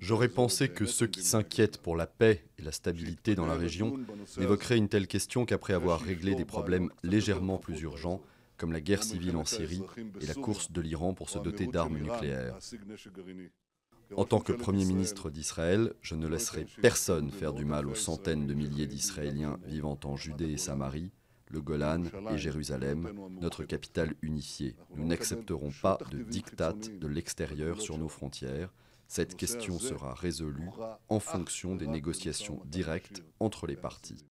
J'aurais pensé que ceux qui s'inquiètent pour la paix et la stabilité dans la région n'évoqueraient une telle question qu'après avoir réglé des problèmes légèrement plus urgents, comme la guerre civile en Syrie et la course de l'Iran pour se doter d'armes nucléaires. En tant que Premier ministre d'Israël, je ne laisserai personne faire du mal aux centaines de milliers d'Israéliens vivant en Judée et Samarie, le Golan et Jérusalem, notre capitale unifiée. Nous n'accepterons pas de diktat de l'extérieur sur nos frontières. Cette question sera résolue en fonction des négociations directes entre les parties.